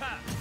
Wrong!